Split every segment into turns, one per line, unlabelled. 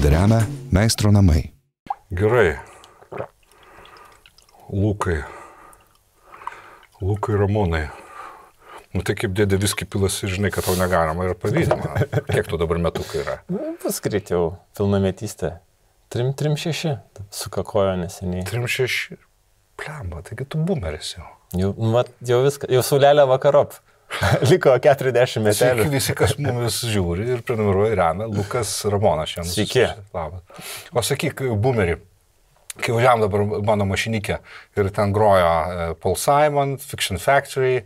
Laidą remia Meistro namai.
Gerai. Lūkai. Lūkai Ramonai. Nu tai kaip dėdė viskį pilasi, žinai, kad tau negalima ir pavydima. Kiek tu dabar metukai yra?
Paskaičiau pilnametystę. 3-3-6 sukakojo neseniai.
3-6. Plemba, taigi tu bumeris jau.
Jau, nu, vat, jau viską, jau saulelė vakarop. Liko 40
Sveiki
metelių.
visi, kas mumis žiūri ir prenumeruoja remia. Lukas Ramonas šiandien.
Sveiki.
Labas. O sakyk, bumerį. Kai važiavam dabar mano mašinikė ir ten grojo e, Paul Simon, Fiction Factory,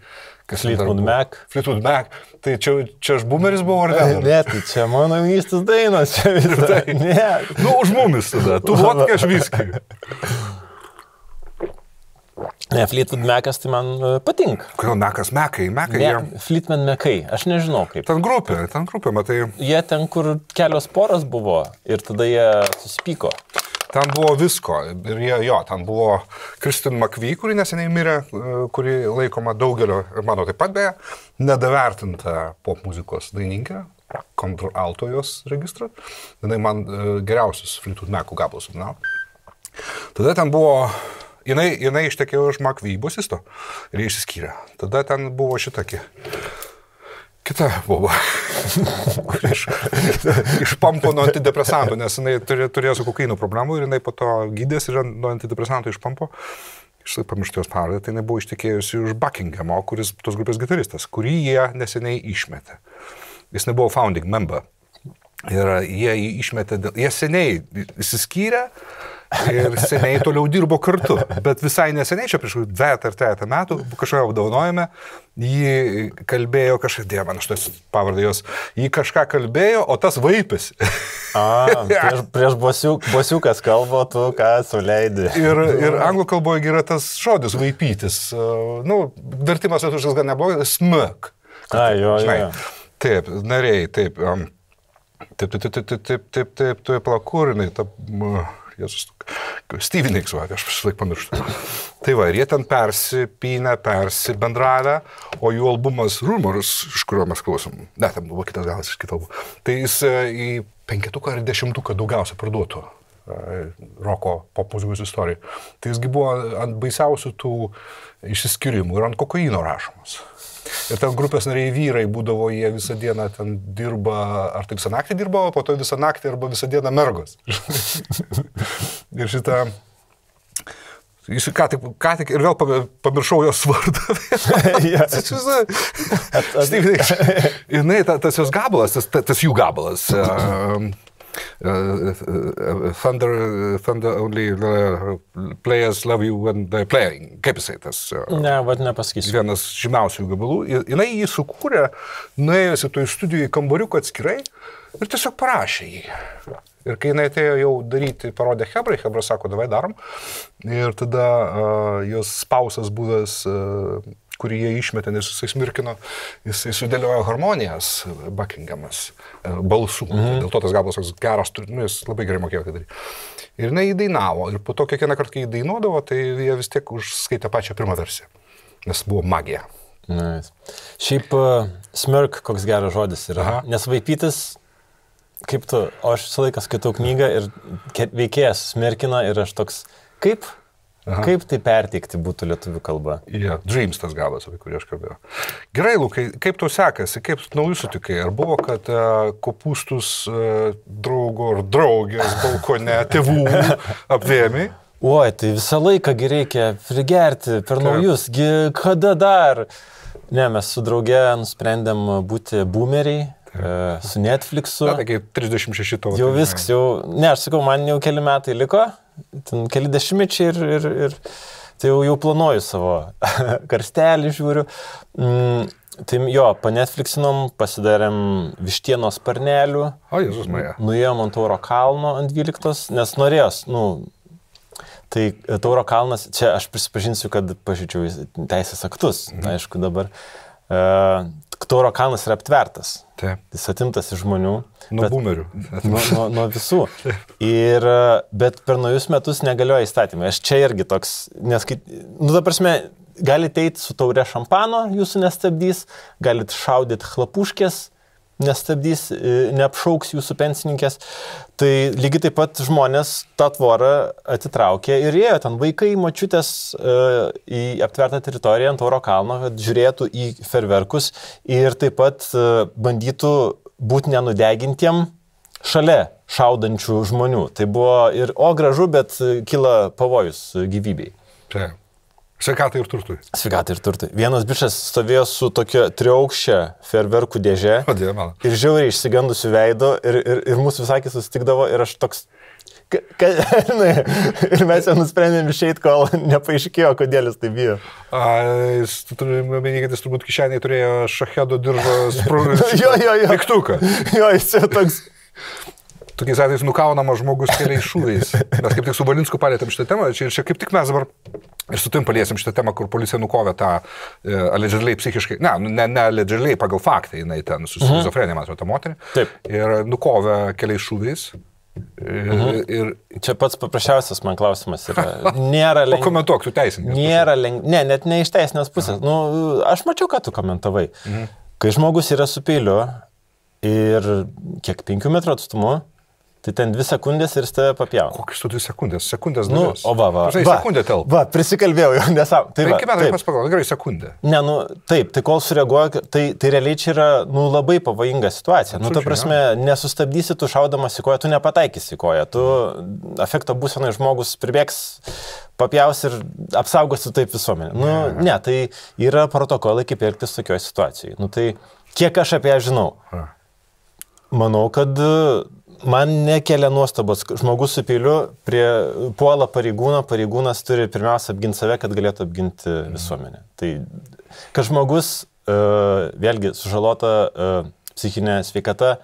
kas
Fleetwood? Mac.
Fleetwood Mac. Tai čia, čia aš bumeris buvau ar ne?
Ne, tai čia mano jaunystės dainos, čia visą. Ne.
Nu, už mumis tada. Tu vodka, aš viską.
Ne, Fleetwood Macas tai man e, patinka.
Kodėl Mekas Mekai? Mekai,
Ne,
jie.
Fleetman Mekai, aš nežinau kaip.
Ten grupė, ten grupė, matai.
Jie ten, kur kelios poros buvo ir tada jie susipyko.
Ten buvo visko. Ir jie, jo, ten buvo Kristin McVie, kuri neseniai mirė, e, kuri laikoma daugelio, mano taip pat beje, nedavertinta pop muzikos dainininkė, kontralto jos registrą. Jinai man e, geriausius Fleetwood Macų gabalus. Tada ten buvo, jinai, jinai ištekėjo už McVie bosisto ir išsiskyrė. Tada ten buvo šitokia. Kita buvo. Kuri iš, išpampo nuo antidepresantų, nes jinai turė, turėjo su kokainų problemų ir jinai po to gydės ir nuo antidepresantų išpampo. Iš pamirštų jos pavardę, tai jinai buvo ištekėjusi už Buckinghamo, kuris tos grupės gitaristas, kurį jie neseniai išmetė. Jis nebuvo founding member. Ir jie jį išmetė, jie seniai įsiskyrė ir seniai toliau dirbo kartu. Bet visai neseniai, čia prieš dvieją ar trejata metų, kažkoje apdaunojame, jį kalbėjo kažką, dieve, man aš tas pavardė jos, jį kažką kalbėjo, o tas vaipėsi.
A, prieš, prieš bosiuk, bosiukas kalbo, tu ką suleidi.
Ir, ir anglų kalboje yra tas žodis vaipytis. Nu, vertimas lietuviškas gan neblogas, smök.
A, jo,
Žinai,
jo.
Taip, nariai, taip. Um, taip, taip, taip, taip, taip, taip, taip, taip, tu plakūrinai, ta... Uh, Jėzus, Stevie Nicks, va, aš vis laik pamirštu. Tai va, ir jie ten persipinę, persibendravę, o jų albumas Rumors, iš kurio mes klausom, ne, ten buvo kitas galas iš kito albumo, tai jis e, į penketuką ar dešimtuką daugiausia parduotų e, roko pop muzikos istorijai. Tai jisgi buvo ant baisiausių tų išsiskyrimų ir ant kokaino rašomas. Ir ten grupės nariai vyrai būdavo, jie visą dieną ten dirba, ar tai visą naktį dirba, o po to visą naktį arba visą dieną mergos. ir šitą... Jis ką tik, ką tik ir vėl pami- pamiršau jos vardą. Ta, tas jos gabalas, tas, ta- tas jų gabalas. Uh, thunder, thunder only uh, players love you when they're playing. Kaip jisai tas? Uh,
Ne, vad nepasakysiu.
vienas žymiausių gabalų. Ir Jinai jį sukūrė, nuėjusi toj studijai kambariuką atskirai ir tiesiog parašė jį. Ir kai jinai atėjo jau daryti, parodė Hebrai, Hebra sako, davai darom. Ir tada uh, jos spausas buvęs, uh, kurį jie išmetė, nes jisai smirkino, jisai sudėliojo harmonijas, Buckinghamas, uh, balsų. Mhm. Dėl to tas gabalas toks geras, nu, jis labai gerai mokėjo tai daryti. Ir jinai įdainavo. Ir po to kiekvieną kartą, kai įdainuodavo, tai jie vis tiek užskaitė pačią pirmą versiją. Nes buvo magija.
Nice. Šiaip uh, smirk, koks geras žodis yra.
Aha.
Nes vaipytis, kaip tu, o aš visą laiką skaitau knygą ir veikėjas smirkina ir aš toks, kaip,
Aha.
Kaip tai perteikti būtų lietuvių kalba.
Yeah, Dreams tas galas, apie kurį aš kalbėjau. Gerai, Lukai, kaip tau sekasi, kaip naujus sutikai? Ar buvo, kad uh, kopūstus uh, draugo ar draugės balkone tėvų apvėmė?
Oi, tai visą laiką reikia prigerti per
Taip.
naujus, gi kada dar? Ne, mes su drauge nusprendėm būti boomeriai, e, su Netflixu.
Na, taigi 36 tavo.
Jau viskas, jau, ne, aš sakau, man jau keli metai liko, ten keli dešimtmečiai ir, ir, ir tai jau, jau planuoju savo karstelį, žiūriu. Mm, tai jo, panetflixinom, pasidarėm vištienos parnelių,
O, Jėzus Maja.
nuėjom ant Tauro kalno ant 12, nes norėjos, nu, Tai Tauro kalnas, čia aš prisipažinsiu, kad pažydžiau teisės aktus, mhm. aišku, dabar. Uh, Tauro kalnas yra aptvertas.
Taip.
Jis atimtas iš žmonių.
Nuo boomerių.
Nuo, nuo, nuo visų. Ir, e, bet per naujus metus negalioja įstatymai. Aš čia irgi toks, nes, nu, ta prasme, galite eiti su taurė šampano, jūsų nestabdys, galite šaudyti chlapuškės, nestabdys, e, neapšauks jūsų pensininkės. Tai lygiai taip pat žmonės tą tvorą atitraukė ir ėjo ten vaikai, mačiutės e, į aptvertą teritoriją ant oro kalno, kad žiūrėtų į ferverkus ir taip pat e, bandytų būti nenudegintiem šalia šaudančių žmonių. Tai buvo ir, o gražu, bet kyla pavojus gyvybei.
Taip. Sveikatai ir turtui.
Sveikatai ir turtui. Vienas bičias stovėjo su tokia triaukščia ferverkų dėžė.
O dieve mano.
Ir žiauriai išsigandusiu veidu ir, ir, ir mūsų visai susitikdavo ir aš toks... Ka, ka, na, ir mes jau nusprendėm išeiti, kol nepaaiškėjo, kodėl jis tai bijo.
Jis turi omeny, kad jis turbūt kišeniai turėjo šachedo diržo sprūdį.
jo, jo, jo.
Mygtuką.
Jo, jis toks...
Tokiais atvejais nukaunamas žmogus keliais šūviais. Mes kaip tik su Valinsku palėtėm šitą temą, čia, čia kaip tik mes dabar ir su tim paliesim šitą temą, kur policija nukovė tą e, allegedly psichiškai, ne, nu, ne, ne allegedly, pagal faktą jinai ten su
Mhm.
schizofrenija, man atrodo, ta moterį.
Taip.
Ir nukovė keliais šūviais. Ir,
Mhm.
ir
Čia pats paprasčiausias man klausimas yra. Nėra lengva.
pakomentuok, tu teisininkas.
Nėra lengva. Ne, net ne iš teisinės pusės. Nu, aš mačiau, kad tu komentavai. Mhm. Kai žmogus yra su peiliu ir kiek penkių metrų atstumu, tai ten dvi sekundės ir tave papjauna.
Kokius tu dvi sekundės? Sekundės
Nu,
dalis.
o va, va.
Žinai,
va,
sekundė telpa.
Va, prisikalbėjau jau, nesam. Tai va,
Penki metai pas pagalvoju, gerai, sekundė.
Ne, nu, taip, tai kol sureaguoja, tai, tai realiai čia yra, nu, labai pavojinga situacija. Nu, ta prasme, nesustabdysi tu šaudamas į koją, tu nepataikysi į koją, tu efekto būsenai žmogus pribėgs, papjaus ir apsaugosi taip visuomenę. Nu, ne, tai yra protokolai, kaip elgtis tokioje situacijoje. Nu, tai kiek aš apie ją žinau? Manau, kad man nekelia nuostabos. Žmogus su peiliu prie puola pareigūną, pareigūnas turi pirmiausia apginti save, kad galėtų apginti visuomenę. Tai kad žmogus, e, vėlgi, sužalota e, psichinė sveikata,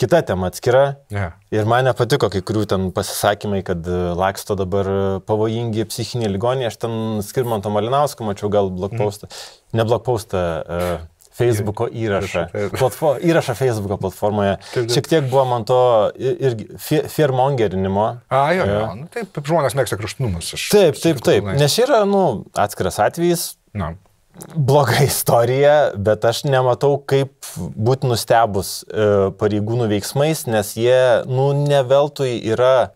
kita tema atskira.
Ne.
Ir man nepatiko kai kurių ten pasisakymai, kad e, laksto dabar pavojingi psichiniai ligoniai. Aš ten skirmanto Malinausko mačiau gal blogpostą, mm. ne blogpostą. Uh, Facebooko įrašą.
Įrašą.
Platfo, įrašą Facebooko platformoje. Šiek tiek buvo man to ir- fearmongerinimo.
A, jo, jo.
Jo.
Nu, taip, žmonės mėgsta kraštutinumus. aš
Taip, taip, taip. Nes yra, nu, atskiras atvejis,
Na.
bloga istorija, bet aš nematau, kaip būti nustebus e, pareigūnų veiksmais, nes jie, nu, neveltui yra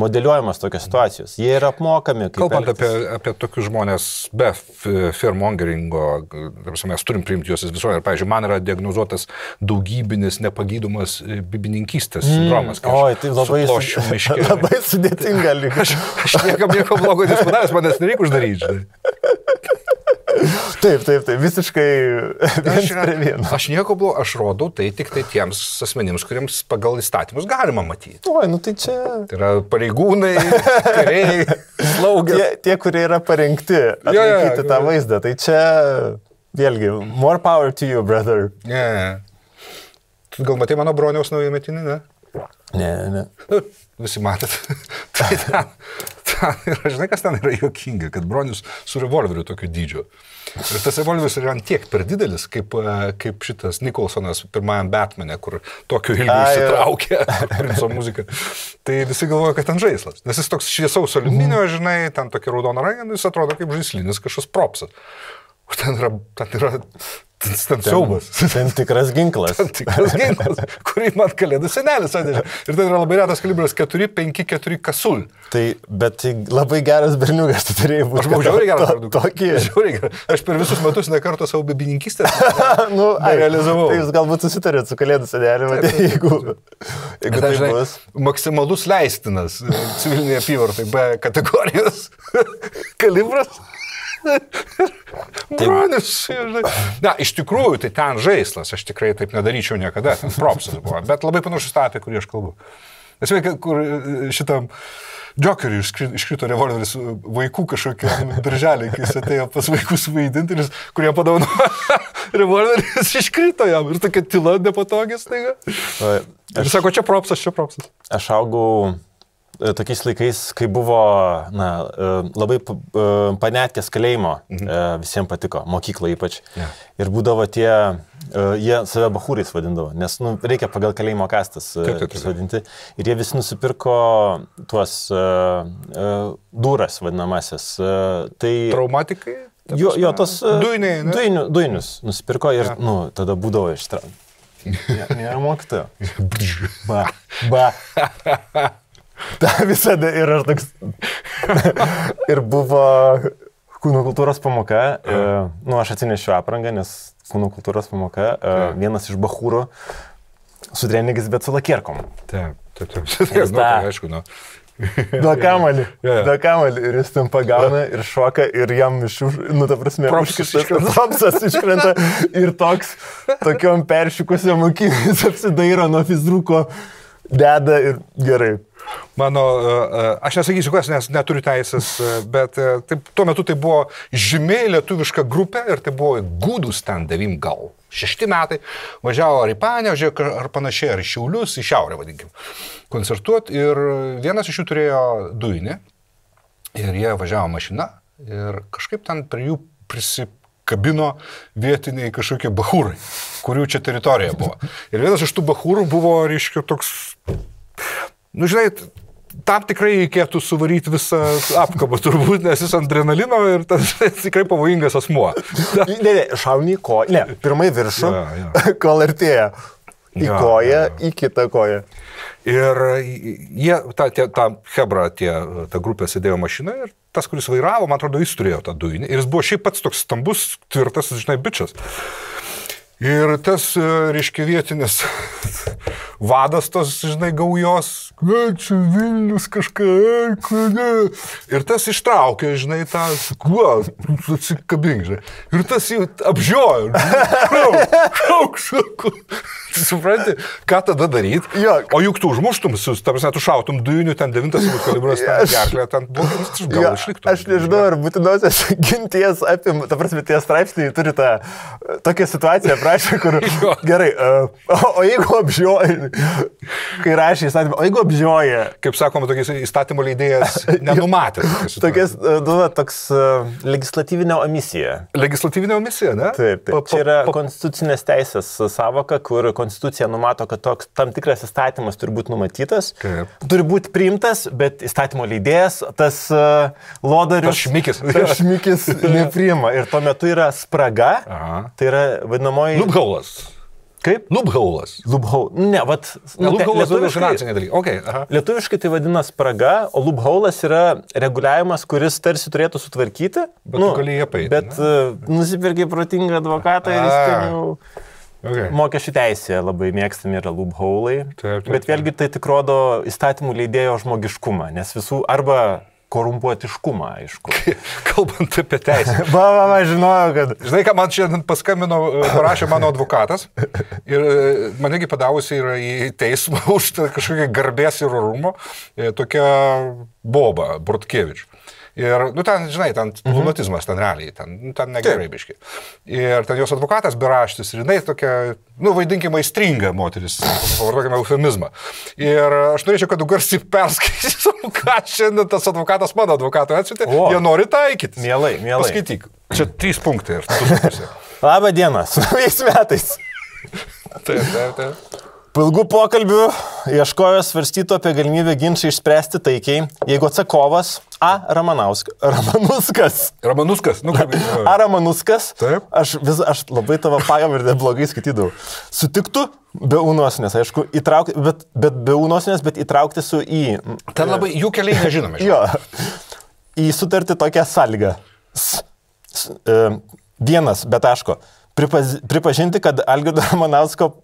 modeliuojamas tokios situacijos. Jie yra apmokami.
Kalbant
elgtis.
apie, apie tokius žmonės be f- fearmongeringo, ta prasme, mes turim priimti juos visuomenę. Ir, pavyzdžiui, man yra diagnozuotas daugybinis nepagydomas e, bibininkystės sindromas. kai aš
Oi, tai labai, su- labai sudėtinga lyga.
Aš, aš niekam nieko blogo nesudaręs, manęs nereikia uždaryti.
Taip, taip, taip, visiškai
Aš, aš nieko blogo, aš rodau tai tik tai tiems asmenims, kuriems pagal įstatymus galima matyti.
Oi, nu tai čia.
Tai yra pareigūnai, kariai, slaugė.
Tie, tie, kurie yra parengti
jo, jo,
atlaikyti tą
jo.
vaizdą, tai čia vėlgi, more power to you, brother.
Ne. Tu gal matai mano broniaus naujametinį, ne?
Ne, ne.
Nu, visi matėt. tai ten, ten yra, žinai, kas ten yra juokinga, kad bronius su revolveriu tokio dydžio. Ir tas revolveris yra tiek per didelis, kaip, e, kaip šitas Nikolsonas pirmajam Batmane, kur tokiu ilgiu
Ai, jo.
įsitraukė princo muziką. Tai visi galvoja, kad ten žaislas. Nes jis toks šviesaus aliuminio, žinai, ten tokia raudona raga, nu, jis atrodo kaip žaislinis kažkoks propsas. O ten yra, ten yra, ten, ten siaubas.
Ten tikras ginklas.
Tam tikras ginklas, kurį man kalėdų senelis atnešė. Ir tai yra labai retas kalibras 4-5-4 kasul.
Tai, bet tai labai geras berniukas, tu turėjai būti.
Aš buvau žiauriai geras berniukas.
Tokį.
Žiauriai geras. Aš per visus metus ne kartą savo bebininkystės.
nu,
realizavau.
Tai jūs galbūt susitarėt su kalėdų seneliu, bet jeigu, jeigu tai bus.
maksimalus leistinas civilinėje apyvartoje B kategorijos kalibras. Bronis. Na, iš tikrųjų, tai ten žaislas, aš tikrai taip nedaryčiau niekada, ten propsas buvo, bet labai panašus tą, apie kurį aš kalbu. Nes veikia, kur e, šitam iškri- iškrito revolveris vaikų kažkokiam darželį, kai jis atėjo pas vaikus vaidinti, ir jis- kurie padauno revolveris iškrito jam ir tokia tyla nepatogis. Taiga.
Oi,
Ir sako, čia propsas, čia propsas.
Aš augau e, tokiais laikais, kai buvo na, e, labai e, panetkės kalėjimo, mhm. visiems patiko, mokykla ypač.
Jo.
Ir būdavo tie, e, jie save bahūrais vadindavo, nes nu, reikia pagal kalėjimo kastas e, pasivadinti. Ir jie visi nusipirko tuos duras vadinamasis. Tai
Traumatikai?
Jo, jo tos e,
Dujiniai, ne?
Dujinių, dujinius nusipirko ir,
Ja.
nu, tada būdavo ištra. Ne, nėra mokytojo. Ba. Ba. Ta visada ir aš toks. ir buvo kūno kultūros pamoka. E, nu, aš atsinešiu aprangą, nes kūno kultūros pamoka. E, vienas iš bahūrų su treningais, bet su lakierkom.
Taip, taip, taip.
Jis
nu,
tą-
tai aišku, nu.
Duo kamalį.
Jo.
Duo kamalį. Ir jis tam pagauna ir šoka ir jam iš už, nu, ta prasme, užkištas propsas iškrenta. Ir toks, tokiom peršikusiam akimis apsidairo nuo fizruko, deda ir gerai.
Mano, e, e, aš nesakysiu kas, nes neturiu teisės, e, bet taip, tuo metu tai buvo žymiai lietuviška grupė ir tai buvo gūdus ten devim gal. Šešti metai važiavo ar į Panežį, ar panašiai, ar į Šiaulius, į Šiaurę, vadinkim, koncertuoti. Ir vienas iš jų turėjo dujinį ir jie važiavo mašina ir kažkaip ten prie jų prisikabino vietiniai kažkokie bahūrai, kurių čia teritorija buvo. Ir vienas iš tų bahūrų buvo, reiškia, toks Nu, žinai, tam tikrai reikėtų suvaryti visą apkabą turbūt, nes jis adrenalino ir tas tikrai pavojingas asmuo.
Ne, ne, šauni koją. Ne, pirmai viršų,
Jo, jo.
kol artėja. Į
Jo,
koją,
jo, jo.
į kitą koją.
Ir jie, ta, tie, ta Hebra, tie, ta grupė sėdėjo mašinoje ir tas, kuris vairavo, man atrodo, jis turėjo tą dujinį. Ir jis buvo šiaip pats toks stambus, tvirtas, žinai, bičias. Ir tas, e, reiškia, vietinis vadas tos, žinai, gaujos, "Na, čia Vilnius kažką, e, kodėl?" Ir tas ištraukė, žinai, tą, kuo, atsikabink, žinai. Ir tas jį apžiojo. Šauk, šauk. Supranti, ką tada daryti? O juk tu užmuštum, su, ta prasme, tu šautum dujinių, ten devintas kalibras, ten gerklė, ten buvo, gal
Jo,
išliktų.
aš nežinau, ar būtinosios ginties apim, ta prasme, tie straipsniai turi tą tokią situaciją, prašė, kur gerai, uh, o, jeigu apžioja, kai rašė įstatymą, o jeigu apžioja,
Kaip sakoma, tokiais įstatymų leidėjas nenumatė.
tokias, uh, nu, toks uh, legislatyvinė omisija.
Legislatyvinė misija, ne?
Taip,
Pa-
taip.
pa-
Čia yra
pa-
konstitucinės teisės savoka, kur konstitucija numato, kad toks tam tikras įstatymas turi būti numatytas,
Taip.
turi būti priimtas, bet įstatymo leidėjas, tas uh, lodarius,
šmikis.
šmikis nepriima. Ir tuo metu yra spraga,
Aha.
tai yra vadinamoji...
Loophaulas.
Kaip?
Loophaulas.
Lubhau. Ne, vat.
Ne,
nu,
loophaulas daugiau
lietuviškai-
finansiniai dalykai. Okay, aha.
Lietuviškai tai vadina spraga, o lubhaulas yra reguliavimas, kuris tarsi turėtų sutvarkyti.
Bet tu gali jį apeiti,
Bet uh, nusipirkai protingą advokatą ir jis ten jau...
Okay.
Mokesčių teisėje labai mėgstami yra
taip,
Bet vėlgi tai tik rodo įstatymų leidėjo žmogiškumą, nes visų arba korumpuotiškumą, aišku.
Kalbant apie teisę.
Va, va, žinojau, kad.
Žinai, ką man šiandien paskambino, e, parašė mano advokatas ir e, manegi padavusi yra į teismą už kažkokią garbės ir orumo, e, tokia boba, Bortkevič. Ir, nu, ten, žinai, ten lunatizmas, ten realiai, ten, nu, ten negerai biški. Ir ten jos advokatas beraštis ir jinai tokia, nu, vaidinkime aistringa moteris, pavartokime eufemizmą. Ir aš norėčiau, kad tu garsiai perskaitytum, ką šiandien tas advokatas mano advokatui atsiuntė. Jie nori taikyti.
Mielai, mielai.
Paskaityk. Čia trys punktai ir tu.
Labą dieną, su naujais metais.
Taip, taip, taip.
Pilgų pokalbių ieškojo svarstytų apie galimybę ginčą išspręsti taikiai, jeigu atsakovas A. Ramanauskas. Ramanuskas.
Ramanuskas, nu kaip.
A. Ramanuskas.
Taip.
Aš, vis, aš labai tavo pavardę blogai skaitydavau. Sutiktų be unosnės, aišku, įtraukti, bet, bet be unosnės, bet įtraukti su į.
Ten labai jų keliai nežinome.
Jo. Į sutartį tokią sąlygą. S, s, e, vienas, bet taško. Pripaz, pripažinti, kad Algirdo Ramanausko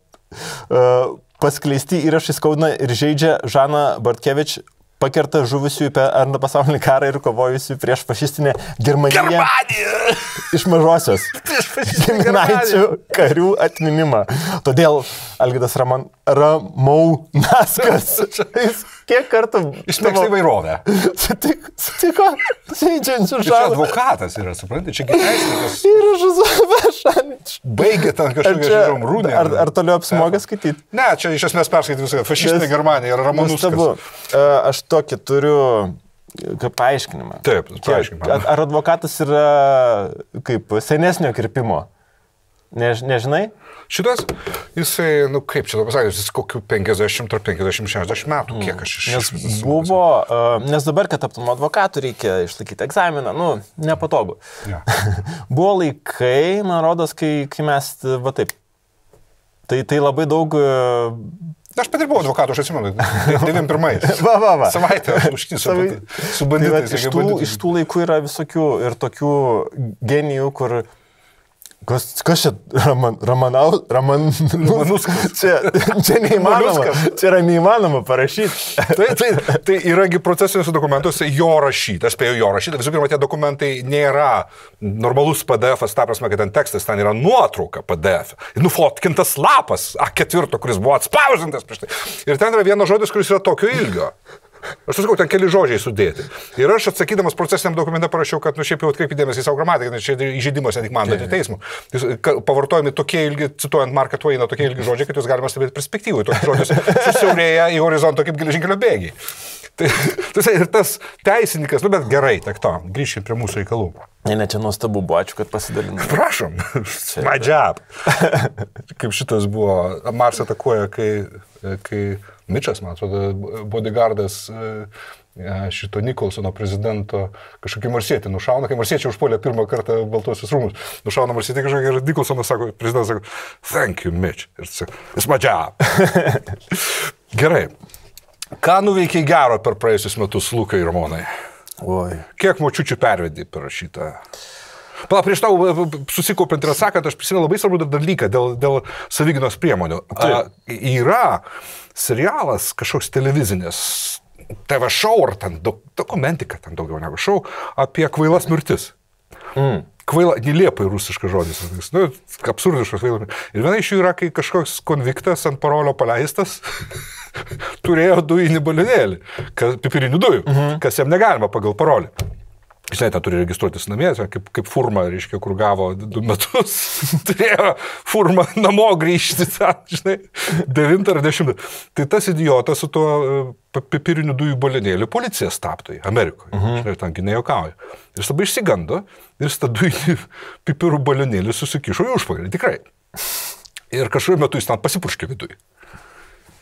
paskleisti įrašai skaudina ir žaidžia Žaną Bartkevič pakerta žuvusiųjų per antrą pasaulinį karą ir kovojusių prieš fašistinę Germaniją
Germanija!
iš mažosios giminaičių karių atminimą. Todėl Algidas Raman, Ramaunaskas. Kiek kartų
Išmėgsta įvairovę.
Sutik, sutiko, žaidžiančių
Tai Čia advokatas yra, supranti, čia teisininkas.
Ir aš
Baigė ten kažkokią žiūrom rūnį.
Ar, ar toliau apsimoga skaityti?
Ne, čia iš esmės perskaityti viską. Fašistinė Germanija Ramanuskas.
Nuostabu. E, Aš tokį turiu kaip paaiškinimą.
Taip.
Ar, ar advokatas yra kaip senesnio kirpimo? Než, nežinai?
Šitas, jisai, nu kaip čia pasakyti, jis kokių 50 ar 50-60 metų, kiek aš iš
Nes
iš visų-
buvo, uh, nes dabar, kad taptum advokatu, reikia išlaikyti egzaminą, nu, nepatogu.
Jo.
buvo laikai, man rodos, kai, kai mes, va taip, Tai, tai labai daug... e,
Aš padirbau advokatu, aš atsimenu, 91.
Va, va, va.
Savaitę užknis su,
Savai-
su
Tai
banditais.
iš,
jokie
tų, iš tų laikų yra visokių ir tokių genijų, kur... Kas, kas čia Raman, Ramanau, Raman,
Ramanuskas.
čia, čia neįmanoma. Čia yra neįmanoma parašyti.
Tai, tai, tai yragi procesiniuose dokumentuose jo rašyta, aš spėjau jo rašyta. Visų pirma, tie dokumentai nėra normalus PDF, ta prasme, kad ten tekstas, ten yra nuotrauka PDF. Nufotkintas lapas A4, kuris buvo atspausintas prieš tai. Ir ten yra vienas žodis, kuris yra tokio ilgio. Aš sakau, ten keli žodžiai sudėti. Ir aš atsakydamas procesiniam dokumente parašiau, kad, nu šiaip jau atkreipti dėmesį į savo gramatiką, nes čia įžeidimas ne tik man, bet ir ka- Pavartojami tokie ilgi, cituojant Marką Tvainą, tokie ilgi žodžiai, kad jūs galima stebėti perspektyvų. Tokie žodžiai susiaurėja į horizontą kaip geležinkelio bėgiai. Tai, tai ir tas teisininkas, nu bet gerai, tiek to, grįžkim prie mūsų reikalų.
Ne, ne, čia nuostabu buvo, ačiū, kad pasidalinai.
Prašom, my job. Kaip šitas buvo, Mars atakuoja, kai, kai Mičas, man atrodo, bodyguardas e, šito Nikolsono prezidento kažkokį marsietį nušauna, kai marsiečiai užpuolė pirmą kartą Baltuosius rūmus, nušauna marsietį kažkokį ir Nikolsonas sako, prezidentas sako, thank you, Mitch. Ir sako, it's my job. Gerai. Ką nuveikiai gero per praėjusius metus, Lukai ir Romonai?
Oi.
Kiek močiučių pervedį per šitą? Pala, prieš tau e, susikaupiant ir atsakant, aš prisimenu labai svarbų dalyką dėl, dėl savyginos priemonių. A, yra serialas kažkoks televizinis, TV show ar ten dok, dokumentika, ten daugiau negu show, apie kvailas mirtis.
Mm.
Kvaila, neliepai rusiškas žodis. Nu, absurdiškas kvaila. Ir viena iš jų yra, kai kažkoks konviktas ant parolio paleistas turėjo dujinį balionėlį, pipirinių dujų, uh -huh. kas jam negalima pagal parolį. Žinai, tą turi registruotis namie, kaip, kaip furma, reiškia, kur gavo du metus, turėjo furma namo grįžti, ten, žinai, devintą ar dešimtą. Tai tas idiotas su tuo e, pipirinių dujų balionėliu policija stabdo į Amerikoje. Uh -huh. Žinai, ten nejuokauja. Ir jis labai išsigando ir tą dujinį pipirų balionėlį susikišo į užpakalį, tikrai. Ir kažkuriuo metu jis ten pasipurškė viduje.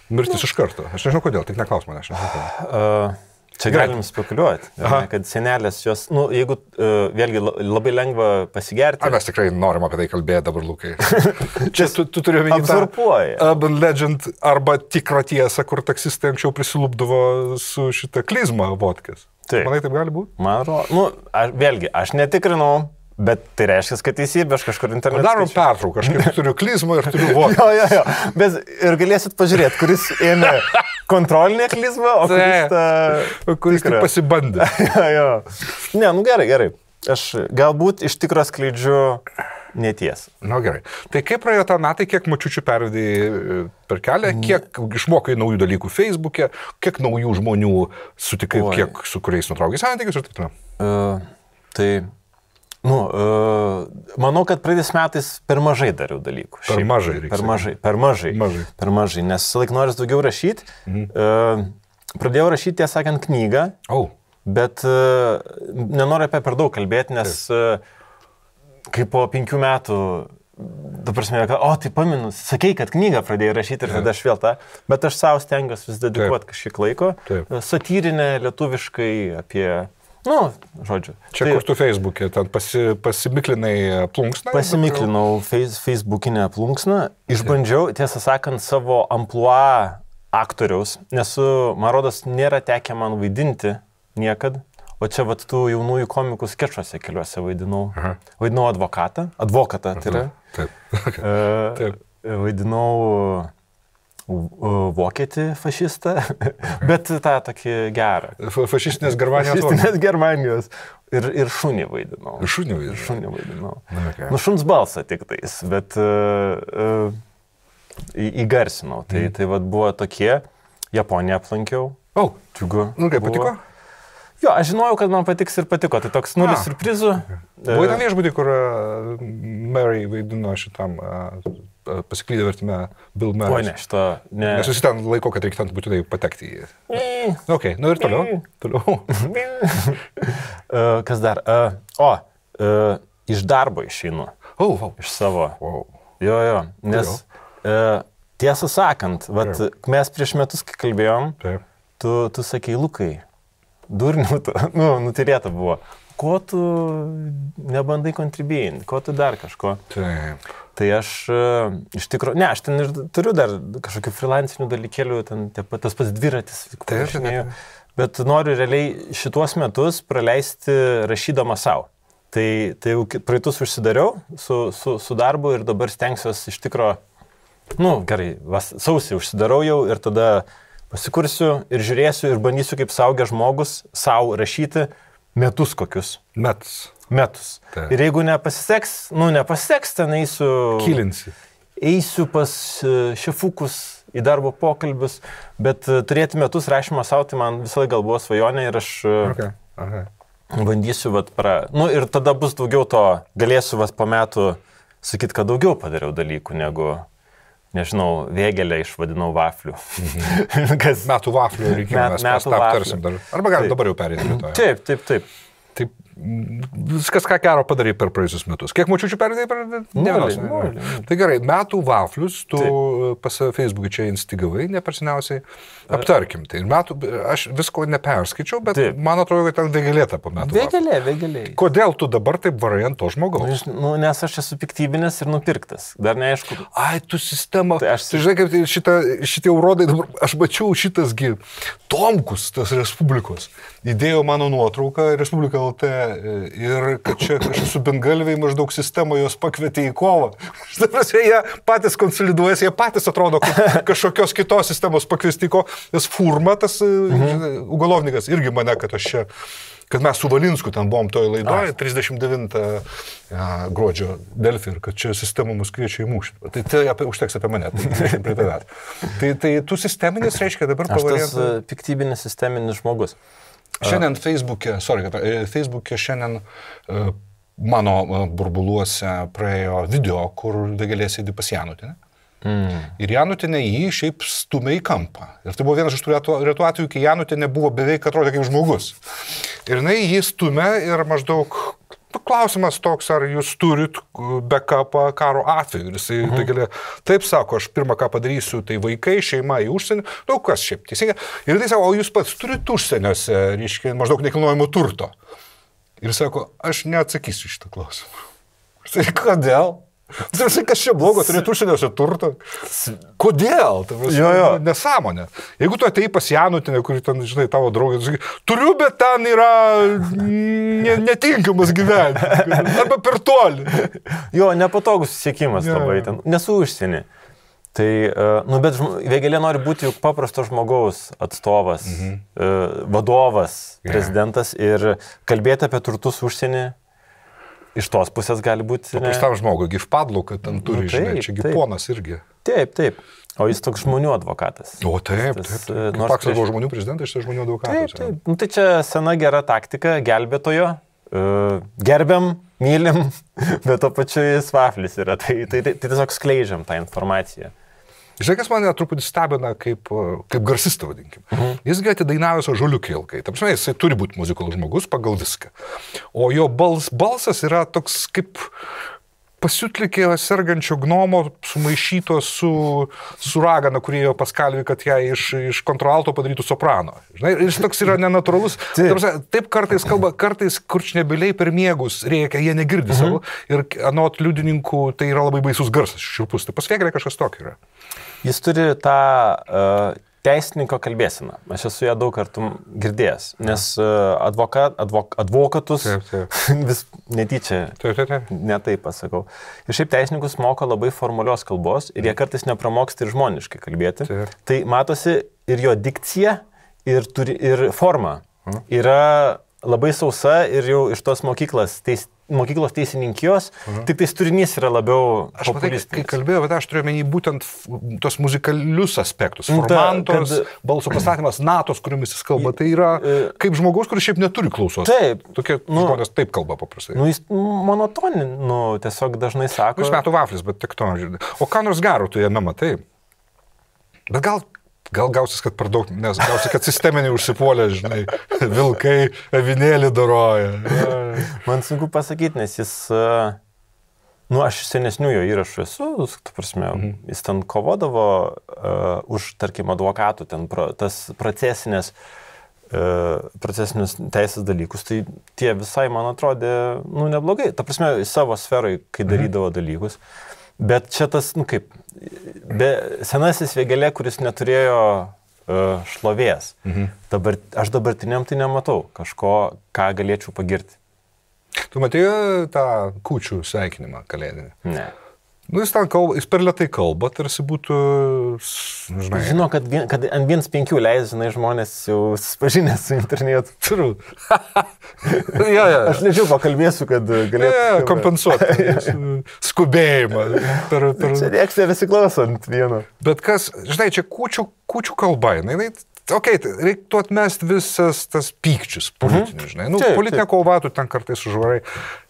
Mirtis iš karto. Aš nežinau kodėl, tik neklaus manęs.
Uh, čia galim spekuliuoti, ne, kad senelės jos, nu, jeigu uh, vėlgi la- labai lengva pasigerti.
Ar mes tikrai norim apie tai kalbėti dabar, Lukai? Čia tu, tu turi omeny tą
Absorbuoja.
Urban Legend arba tikrą tiesą, kur taksistai anksčiau prisilūpdavo su šitą klizmą vodkės.
Taip.
Manai, taip gali būti?
Man atrodo, nu, aš, vėlgi, aš netikrinau, bet tai reiškia, kad teisybė, aš kažkur internete.
Darom pertrauką, aš turiu klizmą ir turiu vodką.
Jo, jo, jo. Bet ir galėsit pažiūrėti, kuris ėmė kontrolinę klizmą, o kuris
Taip.
tą...
Kuris tik pasibandė.
jo, jo. Ne, nu gerai, gerai. Aš galbūt iš tikro skleidžiu netiesą.
Na gerai. Tai kaip praėjo tą metai, kiek mačiučių pervedai e, per kelią, kiek išmokai naujų dalykų Facebook'e, kiek naujų žmonių sutikai,
Oi.
kiek su kuriais nutraukai santykius ir taip toliau.
Uh, tai, nu, uh, manau, kad praeitais metais per mažai dariau dalykų.
Per
Šiaip,
mažai, reikia
Per mažai, per mažai.
Mažai.
Per mažai, nes laik noris daugiau rašyti. Mhm. Uh, pradėjau rašyti, tiesą sakant, knygą,
O,
bet uh, nenoriu apie per daug kalbėti, nes uh, kaip po penkių metų, dabar prasme, kad, o tai paminu, sakei, kad knygą pradėjai rašyti ir tada aš vėl tą, bet aš savo stengiuosi vis dedikuoti kažkiek laiko.
Taip.
Satyrinę, lietuviškai apie, nu, žodžiu.
čia
tai
kur tu Facebook'e, ten pasi, pasimiklinai plunksną.
Pasimiklinau face, Facebookinę plunksną, išbandžiau, tiesą sakant, savo ampluą aktoriaus, nes, man rodos, nėra tekę man vaidinti niekad. O čia vat tų jaunųjų komikų skečuose keliuose vaidinau.
Aha.
Vaidinau advokatą. Advokatą, tai yra.
Taip.
E,
Taip.
Vaidinau e, vokietį fašistą, bet tą tokį gerą.
Fa- Fašistinės Germanijos
Fašistinės Germanijos. Ir, ir šunį vaidinau. Ir
ir
šunį vaidinau.
Na, okay.
Nu, šuns balsą tik tais, bet uh, uh, į, įgarsinau. Tai,
Mhm.
tai vad buvo tokie, Japoniją aplankiau.
O,
Džiugu.
nu kaip
buvo.
patiko?
Jo, aš žinojau, kad man patiks ir patiko. Tai toks nulis
A.
surprizų.
Buvo
E,
ten viešbutį, kur Mary vaidino šitam uh, pasiklydę vertime Bill Murray.
ne, šito. Ne.
Nes visi ten laiko, kad reikia ten būtinai patekti į...
Mm.
Ok, nu ir toliau. toliau.
E, Kas dar? E, O, e, iš darbo išeinu.
O, oh, wow.
Iš savo.
wow.
Jo, jo. Nes e, tiesą sakant, vat, mes prieš metus, kai kalbėjom,
Taip.
tu, tu sakei, Lukai, durnių, tu, nu, nutirėta buvo. Ko tu nebandai kontribijinti, ko tu dar kažko.
Taip.
Tai aš e, iš tikrųjų, ne, aš ten ir turiu dar kažkokių freelancinių dalykėlių, ten pat- tas pats dviratis,
Taip, taip,
bet noriu realiai šituos metus praleisti rašydama savo. Tai, tai jau praeitus užsidariau su, su, su darbu ir dabar stengsiuosi iš tikrųjų, nu gerai, vas, sausį užsidarau jau ir tada pasikursiu ir žiūrėsiu ir bandysiu kaip saugęs žmogus savo rašyti metus kokius.
Mets.
Metus.
Taip.
Ir jeigu nepasiseks, nu nepasiseks, ten eisiu
Kilinsi.
eisiu pas e, šefukus į darbo pokalbius, bet e, turėti metus rašymą savo, tai man visą laiką buvo svajonė ir aš e,
Okay. Okay.
bandysiu, vat, pra... nu ir tada bus daugiau to, galėsiu vat, po metų sakyti, kad daugiau padariau dalykų negu, nežinau, vėgelę išvadinau vaflių. Kas...
Metų vaflių
Met-
mes, mes tą aptarsim dar. Arba galim
Taip.
dabar jau perėti prie to.
Taip, taip, taip.
Taip, viskas, ką gero padarai per praėjusius metus. Kiek mučiučių perdai per...
Nulį.
Tai gerai, metų vaflius tu
Taip.
pas Facebook'e čia instigavai, neperseniausiai. Aptarkim, tai metų, aš visko neperskaičiau, bet
Taip.
man atrodo, kad ten vėgelėta po metų.
Vėgelė, vėgelė.
Kodėl tu dabar taip varai ant to žmogaus?
Nu, nes aš esu piktybinis ir nupirktas. Dar neaišku.
Ai, tu sistema.
Tai aš-.
Tu žinai, kaip tai šita, šitie urodai dabar, aš mačiau šitasgi Tomkus, tas Respublikos, įdėjo mano nuotrauką Respublika LT ir kad čia kažkaip su bengalviai maždaug sistema juos pakvietė į kovą. Štai jie patys konsoliduojasi, jie patys atrodo kažkokios kitos sistemos pakviesti į kovą. Nes Furma, tas mhm. ugolovnikas, irgi mane, kad aš čia kad mes su Valinsku ten buvom toje laidoje, 39 a, gruodžio Delfi ir kad čia sistema mus kviečia į mūšį. Tai tai apie, užteks apie mane, tai prie tavęs. Tai, tai tu sisteminis reiškia dabar pavadinti.
e, piktybinis sisteminis žmogus.
Šiandien Facebook'e, sorry, e, Facebook'e šiandien e, mano e, burbuluose praėjo video, kur vėgelės įdi pas Janutinę.
Mm.
Ir Janutinė jį šiaip stumė į kampą. Ir tai buvo vienas iš tų retų, atvejų, kai Janutinė buvo beveik atrodė kaip žmogus. Ir jinai jį stumė ir maždaug klausimas toks, ar jūs turit backupą karo atveju. Ir jisai mhm. galė, taip sako, aš pirmą ką padarysiu, tai vaikai, šeima į užsienį, daug kas šiaip teisingai. Ir jisai sako, o jūs pats turit užsieniuose, reiškia, maždaug nekilnojimo turto. Ir sako, aš neatsakysiu šitą klausimą. Tai kodėl? Tai visai, kas čia blogo, turėtų užsieniuose turto. Kodėl? Prasme,
Jo, jo.
Nesąmonė. Jeigu tu atei pas Janutinę, kuri ten, žinai, tavo draugė, tu sakai, turiu, bet ten yra ne, netinkamas gyvenimas. Arba per toli.
Jo, nepatogus siekimas
Jo,
labai ten. Nesu užsienį. Tai, uh, nu, bet vėgelė nori būti juk paprasto žmogaus atstovas, mhm. uh, vadovas, prezidentas ir kalbėti apie turtus užsienį iš tos pusės gali būti. ne-
Paprastam žmogui, gyv padlu, kad ten turi,
Nu,
žinai,
taip,
čia
taip.
giponas irgi.
Taip, taip. O jis toks žmonių advokatas.
O taip,
Tas,
taip.
e,
taip.
nors
Paksas
prieš-
buvo žmonių prezidentas, šitas žmonių
Taip,
advokatas.
taip. Nu, tai čia sena gera taktika, gelbėtojo. Uh, gerbiam, mylim, bet to pačiu jis vaflis yra. Tai, tai, tai, tai tiesiog skleidžiam tą informaciją.
Žinai, kas mane truputį stebina kaip, e, kaip garsistą, vadinkim. Uh -huh. Jisgi atidainavęs žoliukį ilgai. Tam prasme, jisai turi būti muzikalus žmogus pagal viską. O jo bals, balsas yra toks kaip pasiutlikė sergančio gnomo sumaišyto su, su ragana, kurie jo paskalvi, kad ją iš, iš kontralto padarytų soprano. Žinai, jis toks yra nenatūralus.
Taip.
Taip kartais kalba, kartais kurčnebiliai per miegus reikia, jie negirdi mhm. savo. Ir anot liudininkų tai yra labai baisus garsas, šilpus. Tai pasveikia kažkas tokio yra.
Jis turi tą uh, teisininko kalbėseną. Aš esu ją daug kartų girdėjęs, nes uh, advoka, advok, advokatus
Taip, taip.
vis netyčia
Taip, taip, taip.
ne taip pasakau. Ir šiaip teisininkus moko labai formalios kalbos ir jie kartais nepramoksta ir žmoniškai kalbėti.
Taip.
Tai matosi ir jo dikcija, ir, turi, ir forma
Mhm.
yra labai sausa ir jau iš tos mokyklos, teis, mokyklos teisininkijos, tik tais turinys yra labiau
Mhm. Aš matai, kai kalbėjau, bet aš turiu menį būtent tos muzikalius aspektus.
Nu, ta-
Formantos,
kad-
balso pastatymas, natos, kuriomis jis kalba. Tai yra
e-
kaip žmogus, kuris šiaip neturi klausos.
Taip.
Tokie
Nu.
žmonės taip kalba paprastai.
Nu, jis monotoninį, nu, tiesiog dažnai sako.
Jūs metų vaflis, bet tik to. O ką nors gero tu jame matai? Bet gal, gal gausis, kad per daug, nes gausis, kad sisteminiai užsipuolė, žinai, vilkai, avinėlį daroja.
Man sunku pasakyti, nes jis, e, nu, aš senesnių jo įrašų esu, tu prasme, mhm. jis ten kovodavo uh, už, tarkim, advokatų, ten pro, tas procesinės procesinius teisės dalykus, tai tie visai man atrodė, nu, neblogai. Ta prasme, savo sferai, kai darydavo dalykus. Bet čia tas, nu kaip, be, senasis vėgelė, kuris neturėjo uh, šlovės. Mhm. Dabar, aš dabartiniam tai nematau kažko, ką galėčiau pagirti.
Tu matėjai tą kučių sveikinimą kalėdinį?
Ne.
Nu, jis, kalba, jis per lietai kalba, tarsi būtų,
žinai. Žinau, kad, vien, kad ant 1.5 leis, žinai, žmonės jau susipažinę su internetu.
Turiu. ja, ja.
Aš nežinau, pakalbėsiu, kad galėtų. Ja,
ja, kompensuoti skubėjimą. Per, per...
Čia ne visi klauso ant vieno.
Bet kas, žinai, čia kučių, kučių kalba, jinai Ok, tai reiktų atmesti visas tas pykčius politinius, mhm. žinai. Nu, taip, politinė kova, tu ten kartais užvarai.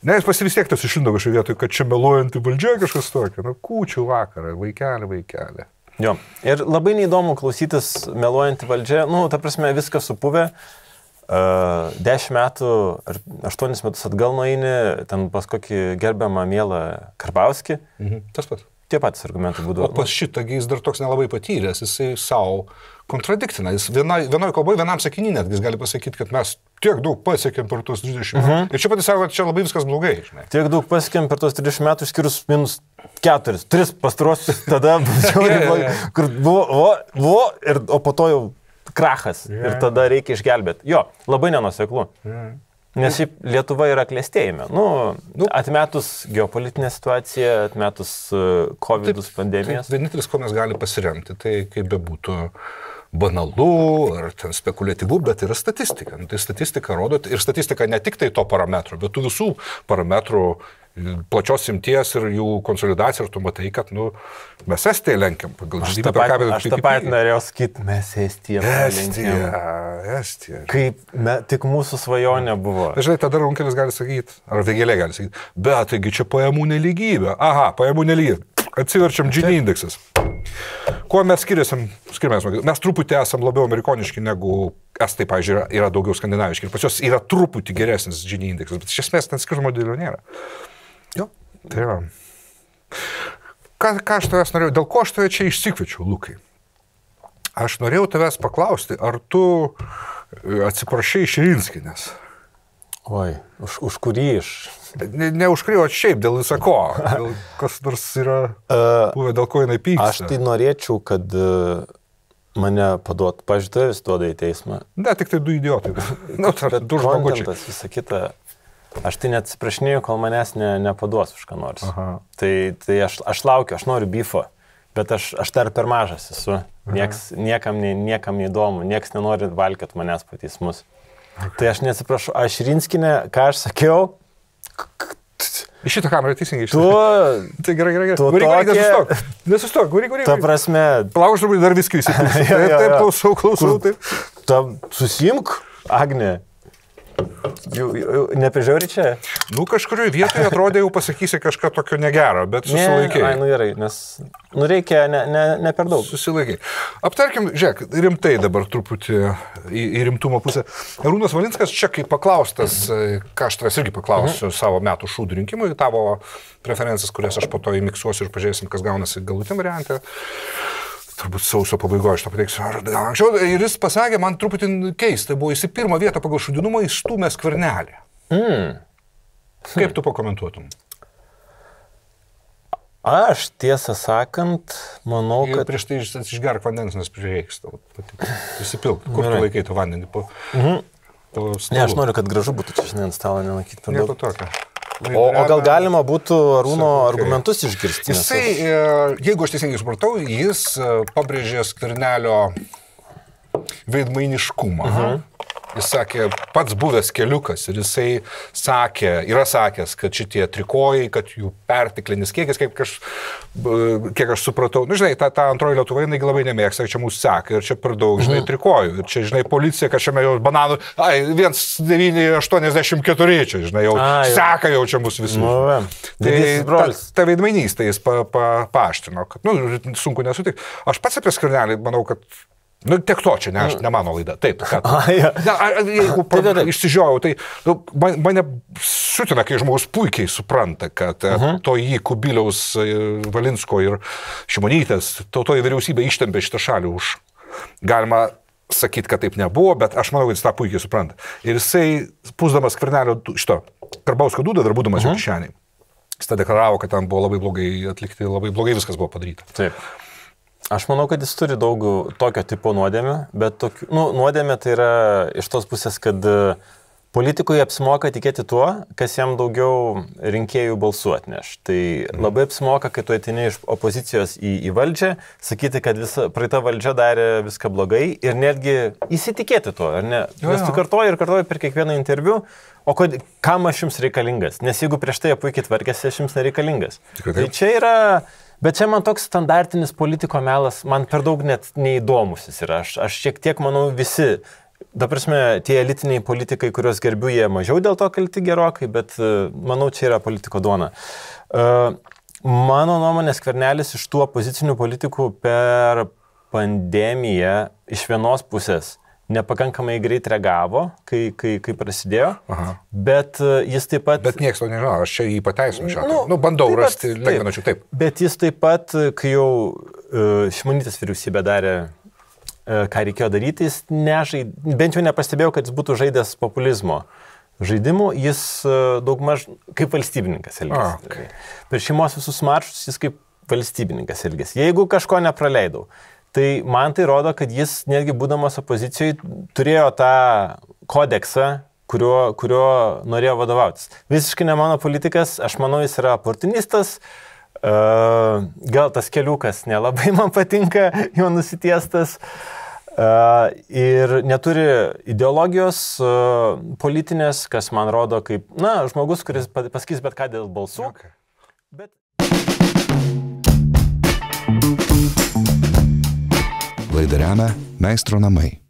Nes pasi vis tiek tas išlindo kažkoje vietoje, kad čia meluojanti valdžia kažkas tokio. Nu, kūčių vakarą, vaikelį, vaikelį.
Jo. Ir labai neįdomu klausytis meluojantį valdžią. Nu, ta prasme, viskas supuvę. Uh, dešimt metų ar aštuonis metus atgal nueini, ten pas kokį gerbiamą mielą Karbauskį.
Mhm. Tas pats.
Tie patys argumentai būdavo.
O pas šitągi jis dar toks nelabai patyręs, jisai savo kontradiktina. Jis vienoje vienoj kalboje, vienam sakinį netgi gali pasakyti, kad mes tiek daug pasiekėm per tuos 30 metų. Mhm. Ir čia patys sako, kad čia labai viskas blogai. Žinai.
Tiek daug pasiekėm per tuos 30 metų, išskyrus minus 4, 3 pastarosius, tada yeah. kur buvo, vo, vo, ir, o po to jau krachas. Yeah. Ir tada reikia išgelbėti. Jo, labai nenuseklu. Yeah. Nes šiaip Lietuva yra klėstėjime. Nu, nu, atmetus geopolitinę situaciją, atmetus uh, COVID pandemijos.
Vienintelis, ko mes galime pasiremti, tai kaip bebūtų banalu ar ten spekuliatyvu, bet yra statistika. Nu, tai statistika rodo, ir statistika ne tik tai to parametro, bet tų visų parametrų plačios simties ir jų konsolidacija ir tu matai, kad nu, mes Estiją lenkiam pagal
žydybę per kapitą. Aš tą patį norėjau sakyti, mes Estiją.
Estija, Estija.
Kaip me, tik mūsų svajonė buvo.
Žinai, tada Runkelis gali sakyti, ar Vėgelė gali sakyti, bet taigi čia pajamų neligybė. Aha, pajamų neligybė. Atsiverčiam Gini indeksas. Kuo mes skiriamės? Mes truputį esame labiau amerikoniški negu estai, pavyzdžiui, yra, yra daugiau skandinaviški. Ir pas juos yra truputį geresnis Gini indeksas, bet iš esmės ten skirtumo didelio nėra. Jo. Tai va. Ką, ką aš tavęs norėjau, dėl ko aš tave čia išsikviečiau, Lukai? Aš norėjau tavęs paklausti, ar tu e, atsiprašai iš Rinskinės?
Oi, už, už kurį iš?
Ne, ne už kurį, o šiaip dėl visako. Dėl kas nors yra e, buvę, dėl ko jinai pyksta.
Aš tai norėčiau, kad uh, mane paduot, pažiūrėjus, duoda į teismą.
Ne, tik tai du idiotai. Na, nu, tai du žmogučiai.
Visą kitą Aš tai neatsiprašinėjau, kol manęs ne, nepaduos už ką nors. Aha. Tai, tai aš, aš laukiu, aš noriu bifo, bet aš, aš dar per mažas esu. Nieks, niekam, niekam neįdomu, nieks nenori valkėt manęs patys mus. Okay. Tai aš neatsiprašau, aš Rinskinė, ką aš sakiau.
Iš šitą kamerą teisingai
išsiaiškinau.
Tu... Tai gerai, gerai, gerai. Guri, guri, nesustok. Nesustok, guri, guri.
Ta prasme.
Plauš, dar viską įsiklausau. Taip, taip, klausau, klausau. Taip.
Ta, susimk, Agne. Jau, jau neprižiūri čia?
Nu, kažkurioje vietoje atrodė jau pasakysi kažką tokio negero, bet susilaikai.
Ne, ai, nu gerai, nes nu, reikia ne, ne, ne per daug.
Susilaikai. Aptarkim, žiūrėk, rimtai dabar truputį į, į rimtumo pusę. Rūnas Valinskas čia kaip paklaustas, ką aš tavęs irgi paklausiu mhm. savo metų šūdų rinkimui, tavo preferencijas, kurias aš po to įmiksuosiu ir pažiūrėsim, kas gaunasi galutim variantą turbūt sausio pabaigoje aš tą pateiksiu, ar anksčiau, ir jis pasakė, man truputį keista, buvo jis į pirmą vietą pagal šudinumą įstumė skvernelį. Mm. Kaip tu pakomentuotum?
Aš tiesą sakant, manau, kad...
Ir prieš tai išgerk vandens, nes prireiks tau. Įsipilk. Kur tu laikai tą vandenį? Po, mhm.
ne, aš noriu, kad gražu būtų čia šiandien stalo, nelakyti.
Nieko tokio.
O, o gal galima būtų Arūno argumentus išgirsti?
Jisai, e, jeigu aš teisingai supratau, jis e, pabrėžė skvernelio veidmainiškumą. Uh mhm. -huh. Jis sakė, pats buvęs keliukas ir jisai sakė, yra sakęs, kad šitie trikojai, kad jų pertiklinis kiekis, kaip aš, kiek aš supratau, nu, žinai, ta, ta antroji Lietuva, jinai labai nemėgsta, čia mūsų seka ir čia per daug, žinai, mhm. trikojų. Ir čia, žinai, policija, kad šiame jau bananų, ai, 1984, čia, žinai, jau A, seka jau čia mūsų visų. Nu, tai ta, ta veidmainystė jis pa, pa, paaštrino, kad, nu, sunku nesutikti. Aš pats apie skirnelį manau, kad Nu, tiek to čia, ne, aš, ne mano laida. Taip, kad. A, ja. ne, a, jeigu taip, taip, taip. išsižiojau, tai nu, man, mane sutina, kai žmogus puikiai supranta, kad uh e, -huh. Mhm. to jį Kubiliaus, e, Valinsko ir Šimonytės, tautoji vyriausybė ištempė šitą šalį už. Galima sakyti, kad taip nebuvo, bet aš manau, kad jis tą puikiai supranta. Ir jisai, pusdamas kvarnelio šito, Karbausko dūdą, dar būdamas uh -huh. jo kišeniai, jis tada deklaravo, kad ten buvo labai blogai atlikti, labai blogai viskas buvo padaryta.
Taip. Aš manau, kad jis turi daug tokio tipo nuodėmė, bet tokių, nu, nuodėmė tai yra iš tos pusės, kad uh, Politikui apsimoka tikėti tuo, kas jam daugiau rinkėjų balsų atneš. Tai mhm. labai apsimoka, kai tu atini iš opozicijos į, į valdžią, sakyti, kad visa praeita valdžia darė viską blogai ir netgi įsitikėti tuo, ar ne? Jo, Nes tu kartoji ir kartoji per kiekvieną interviu, o kod, kam aš jums reikalingas? Nes jeigu prieš tai puikiai tvarkėsi, aš jums nereikalingas. Tikrai. Tai čia yra... Bet čia man toks standartinis politiko melas, man per daug net neįdomus jis yra. Aš, aš šiek tiek, manau, visi Dabar prasme, tie elitiniai politikai, kuriuos gerbiu, jie mažiau dėl to kalti gerokai, bet e, manau, čia yra politiko duona. E, mano nuomonė, skvernelis iš tų opozicinių politikų per pandemiją iš vienos pusės nepakankamai greit reagavo, kai, kai, kai prasidėjo, Aha. bet e, jis taip pat...
Bet niekas to nežino, aš čia jį pateisinu šią. Nu, nu, bandau taip rasti lengvinačių, taip.
Bet jis taip pat, kai jau uh, Šimonytės vyriausybė darė E, ką reikėjo daryti, jis nežaid, bent jau nepastebėjau, kad jis būtų žaidęs populizmo žaidimų, jis e, daugmaž kaip valstybininkas elgėsi. Okay. Per šeimos visus maršus jis kaip valstybininkas elgėsi. Jeigu kažko nepraleidau, tai man tai rodo, kad jis netgi būdamas opozicijoje turėjo tą kodeksą, kuriuo, kuriuo norėjo vadovautis. Visiškai ne mano politikas, aš manau, jis yra oportunistas, uh, gal tas keliukas nelabai man patinka, jo nusitiestas. Uh, ir neturi ideologijos uh, politinės, kas man rodo kaip, na, žmogus, kuris pasakys bet ką dėl balsų. Okay. Bet...
Laidą remia Meistro namai.